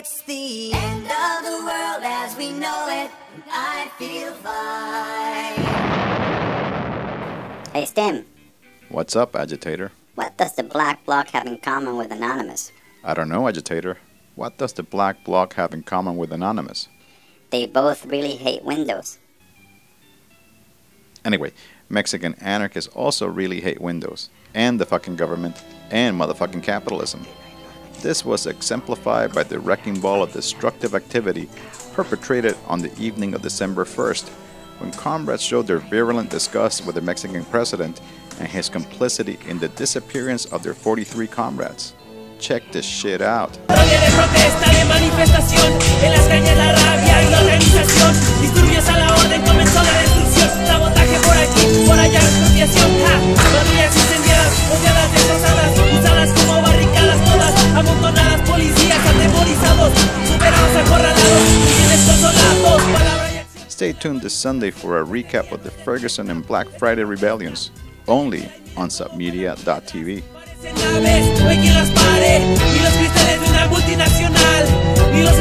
It's the end of the world as we know it. I feel fine. Hey, Stim, What's up, agitator? what does the Black Bloc have in common with Anonymous? I don't know, agitator. What does the Black Bloc have in common with Anonymous? They both really hate Windows. Anyway, Mexican anarchists also really hate Windows, and the fucking government, and motherfucking capitalism. This was exemplified by the wrecking ball of destructive activity perpetrated on the evening of December 1st, when comrades showed their virulent disgust with the Mexican president and his complicity in the disappearance of their 43 comrades. Check this shit out. Stay tuned this Sunday for a recap of the Ferguson and Black Friday rebellions, only on submedia.tv. Ni los